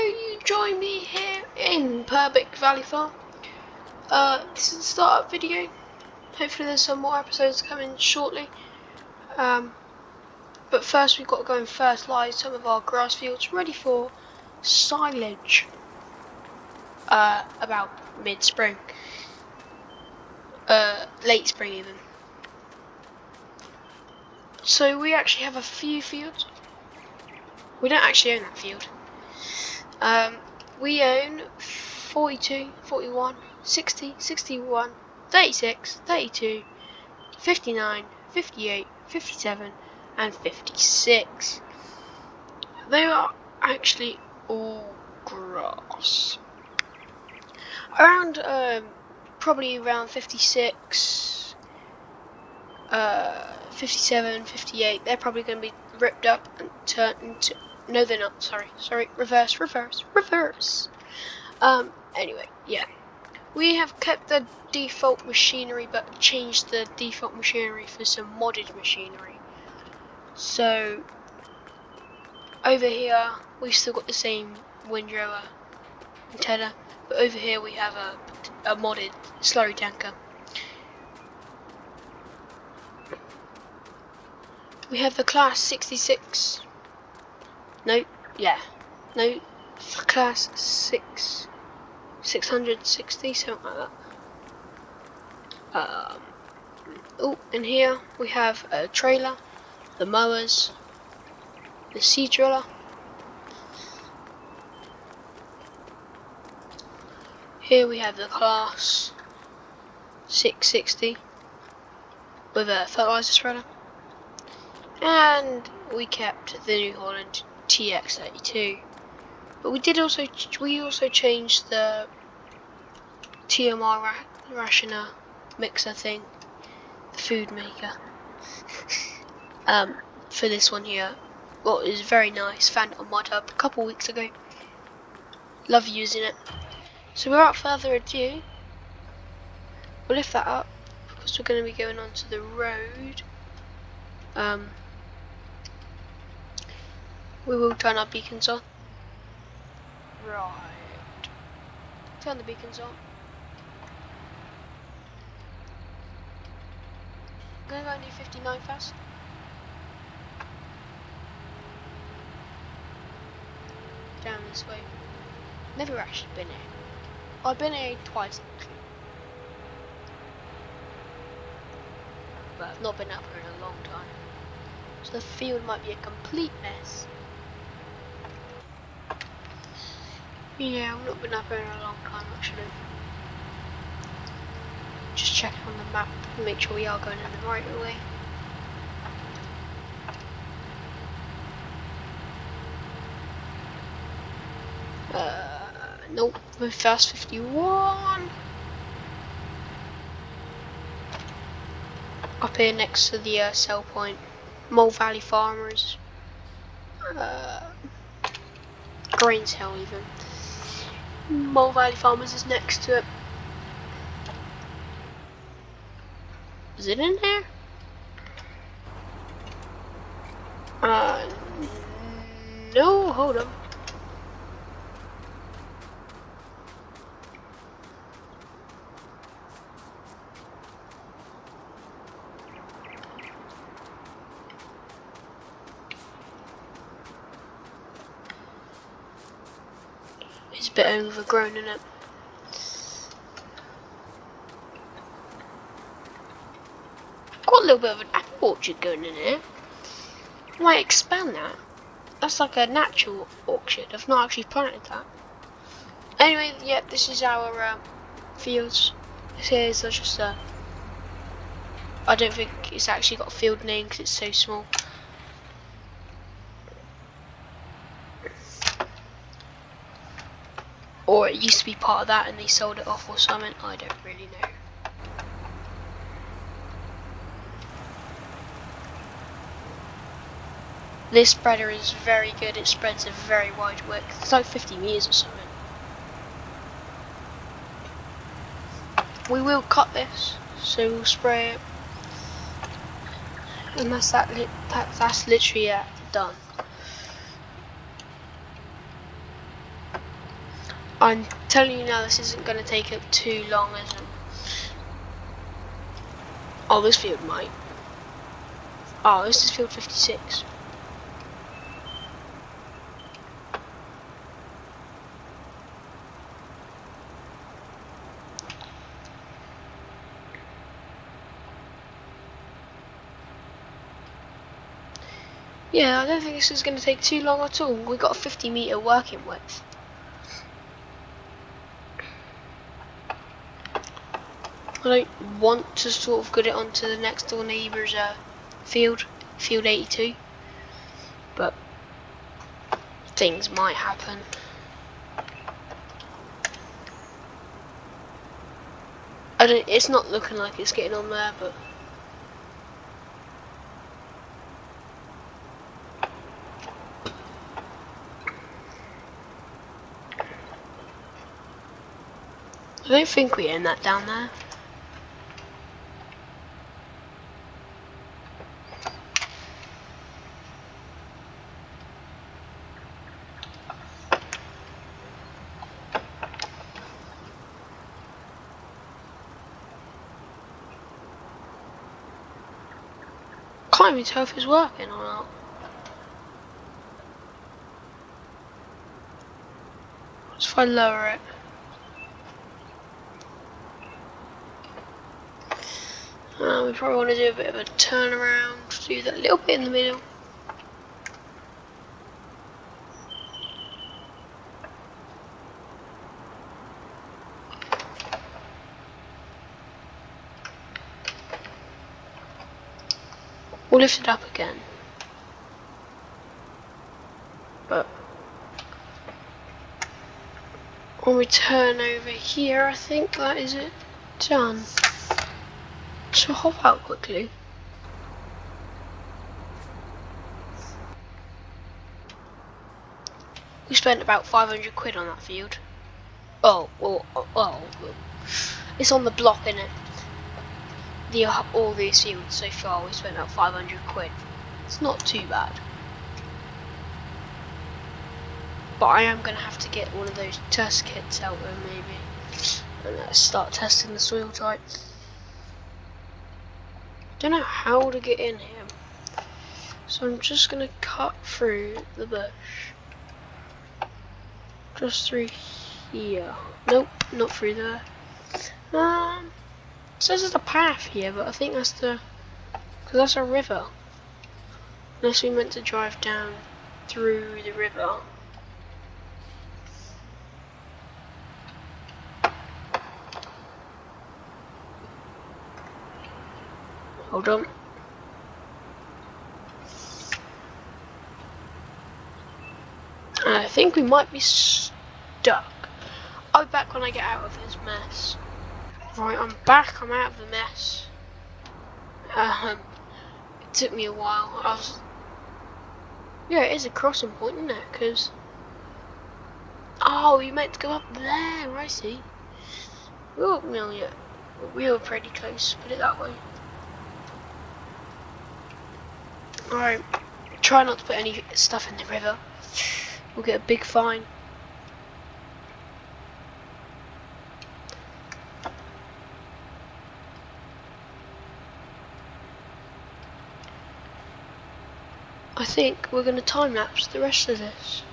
you join me here in Purbeck Valley Farm. Uh, this is the startup video. Hopefully there's some more episodes coming shortly. Um, but first we've got to go and fertilise some of our grass fields ready for silage. Uh, about mid-spring. Uh, late spring even. So we actually have a few fields. We don't actually own that field. Um, we own 42, 41, 60, 61, 36, 32, 59, 58, 57, and 56. They are actually all grass. Around, um, probably around 56, uh, 57, 58, they're probably going to be ripped up and turned into no, they're not. Sorry. Sorry. Reverse, reverse, reverse. Um, anyway, yeah. We have kept the default machinery, but changed the default machinery for some modded machinery. So, over here, we've still got the same windrower antenna, but over here we have a, a modded slurry tanker. We have the CLAAS 66 no, yeah. No, CLAAS 6, 660, something like that. Um, oh, and here we have a trailer, the mowers, the seed driller. Here we have the CLAAS 660 with a fertilizer spreader. And we kept the New Holland TX32. But we did also we also changed the TMR ra rationer mixer thing, the food maker. um, for this one here, well, it is very nice. Found on ModHub a couple weeks ago. Love using it. So without further ado, we'll lift that up because we're going to be going onto the road. Um, we will turn our beacons on. Right. Turn the beacons on. I'm gonna go and do 59 fast. Down this way. Never actually been here. I've been here twice actually. But I've not been up here in a long time. So the field might be a complete mess. Yeah, I've not been up here in a long time actually. Just checking on the map and make sure we are going in the right way. Uh, nope, we're fast 51. Up here next to the uh, sell point, Mole Valley Farmers. Uh, Grains Hill even. Mole Valley Farmers is next to it. Is it in here? Uh, no, hold on. Overgrown in it. Got a little bit of an apple orchard going in here. Might expand that. That's like a natural orchard. I've not actually planted that. Anyway, yeah, this is our um, fields. This just a. I don't think it's actually got a field name because it's so small. Or it used to be part of that and they sold it off or something, I don't really know. This spreader is very good, it spreads a very wide width. It's like 50 meters or something. We will cut this, so we'll spray it. And that's, that, li that that's literally it, done. I'm telling you now, this isn't going to take up too long, is it? Oh, this field might. Oh, this is field 56. Yeah, I don't think this is going to take too long at all. We've got a 50 metre working width. I don't want to sort of get it onto the next door neighbour's uh, field, field 82, but things might happen. I don't, it's not looking like it's getting on there, but I don't think we own that down there. Can't even tell if it's working or not. Let's if I lower it. Uh, we probably want to do a bit of a turnaround, do that little bit in the middle. Lift it up again. But when we turn over here, I think that is it done. So hop out quickly. We spent about 500 quid on that field. Oh, well, oh, oh, it's on the block, in it. The all these fields so far, we spent about 500 quid. It's not too bad. But I am going to have to get one of those test kits out there, maybe. And uh, start testing the soil type. Don't know how to get in here. So I'm just gonna cut through the bush. Just through here. Nope, not through there. Um, says there's a path here, but I think that's the, because that's a river. Unless we meant to drive down through the river. Hold on. I think we might be stuck. I'll be back when I get out of this mess. Right, I'm back. I'm out of the mess. Um, it took me a while. I was. Yeah, it is a crossing point, isn't it? Because. Oh, you meant to go up there. I see. We were, we were pretty close. Put it that way. Alright, try not to put any stuff in the river. We'll get a big fine. I think we're going to time lapse the rest of this.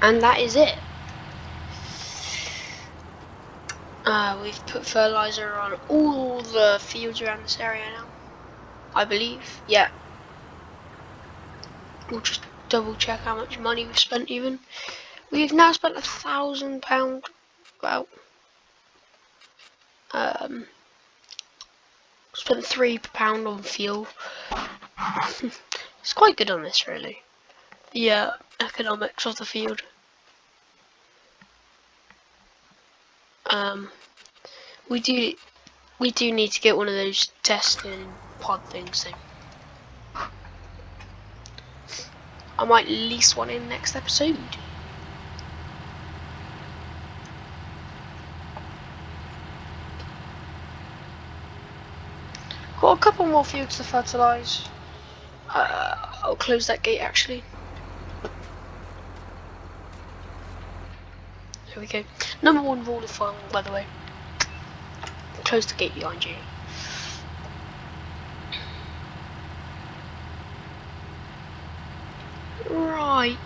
And that is it. Uh, we've put fertilizer on all the fields around this area now. I believe. Yeah. We'll just double check how much money we've spent even. We've now spent a thousand pound about um spent three pound on fuel. it's quite good on this really. Yeah, economics of the field. Um we do we do need to get one of those testing pod things. I might lease one in next episode. Got a couple more fields to fertilise. Uh, I'll close that gate actually. Here we go. Number one rule of farming, by the way. Close the gate behind you. Right.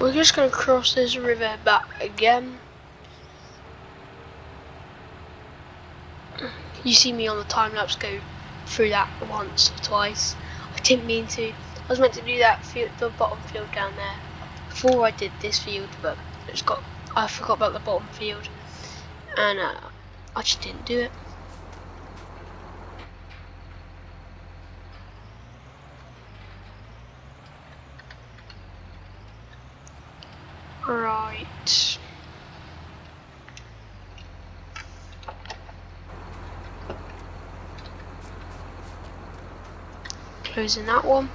We're just gonna cross this river back again. You see me on the time lapse go through that once or twice. Didn't mean to. I was meant to do that field, the bottom field down there before I did this field, but it's got I forgot about the bottom field, and uh, I just didn't do it. Right. Closing that one.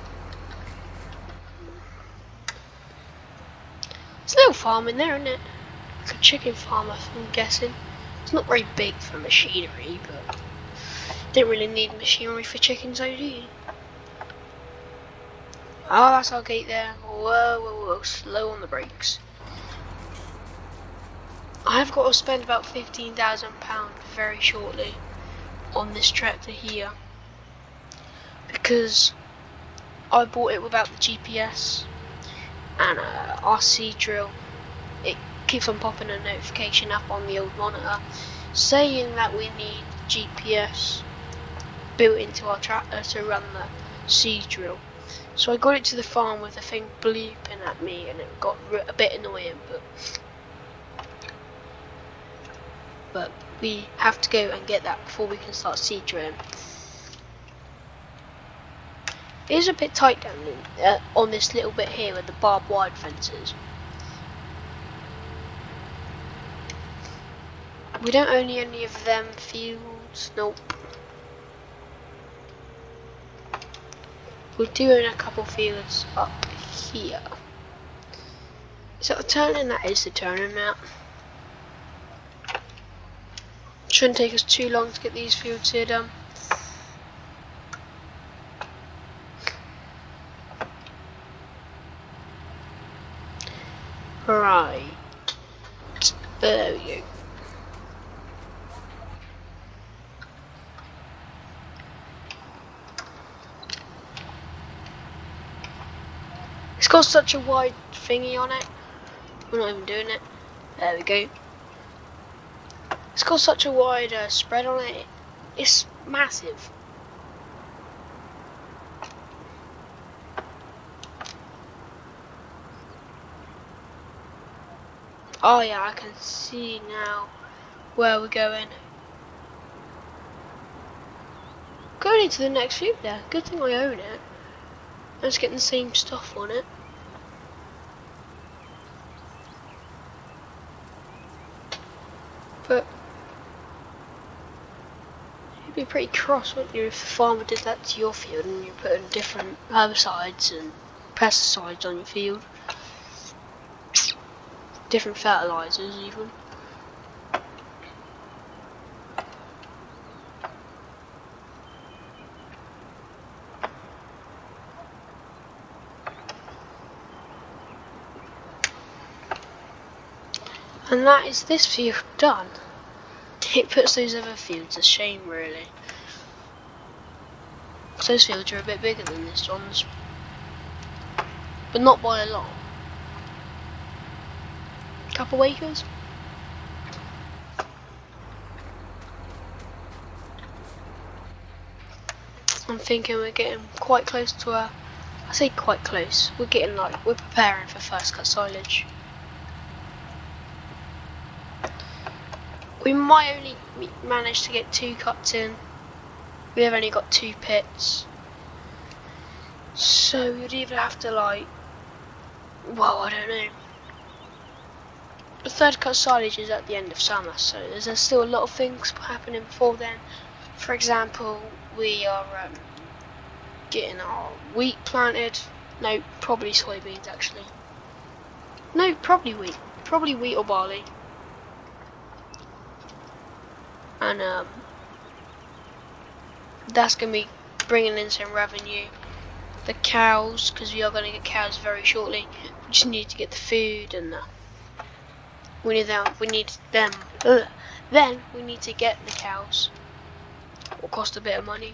It's a little farm in there, isn't it? Like a chicken farm, I'm guessing. It's not very big for machinery, but didn't really need machinery for chickens, though, do? Oh, that's our gate there. Whoa, whoa, whoa, slow on the brakes. I've got to spend about £15,000 very shortly on this tractor here because I bought it without the GPS and uh, our seed drill it keeps on popping a notification up on the old monitor saying that we need GPS built into our tractor to run the seed drill so I got it to the farm with the thing bleeping at me and it got a bit annoying but but we have to go and get that before we can start seed drilling. It is a bit tight down in, uh, on this little bit here with the barbed wire fences. We don't own any of them fields, nope. We do own a couple fields up here. Is that the turning? That is the turning now. Shouldn't take us too long to get these fields here done. Right. There go. It's got such a wide thingy on it. We're not even doing it. There we go. It's got such a wide uh, spread on it. It's massive. Oh yeah, I can see now where we're going. Going into the next field there. Good thing I own it. I'm just getting the same stuff on it. But you'd be pretty cross, wouldn't you, if the farmer did that to your field and you put putting different herbicides and pesticides on your field. Different fertilizers even. And that is this field done it puts those other fields to shame really. those fields are a bit bigger than this one's. But not by a lot. Couple acres. I'm thinking we're getting quite close to our I say quite close. We're getting like we're preparing for first cut silage. We might only manage to get two cuts in. We have only got two pits. So we'd either have to like well, I don't know. The third cut silage is at the end of summer, so there's, still a lot of things happening before then. For example, we are um, getting our wheat planted. No, probably soybeans actually. No, probably wheat. Probably wheat or barley. And um, that's going to be bringing in some revenue. The cows, because we are going to get cows very shortly. We just need to get the food and the, we need them. We need them. Ugh. Then we need to get the cows. It will cost a bit of money.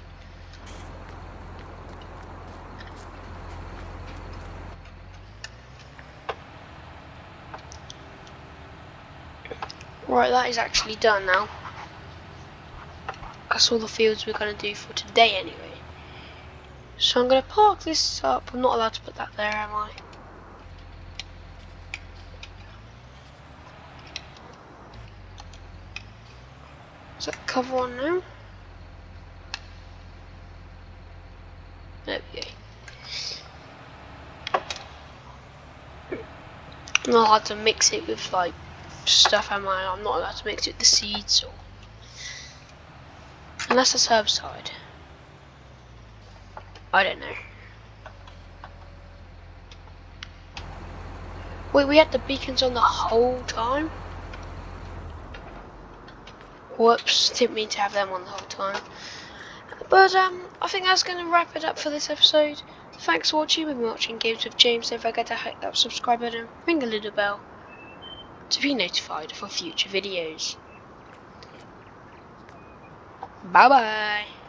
Right, that is actually done now. That's all the fields we're going to do for today anyway. So I'm going to park this up. I'm not allowed to put that there, am I? Cover on now? There we go. I'm not allowed to mix it with like stuff am I? I'm not allowed to mix it with the seeds or unless it's herbicide. I don't know. Wait, we had the beacons on the whole time? Whoops, didn't mean to have them on the whole time. But um, I think that's going to wrap it up for this episode. Thanks for watching. We've been watching Games with James. Don't forget to hit that subscribe button, ring a little bell to be notified for future videos. Bye bye.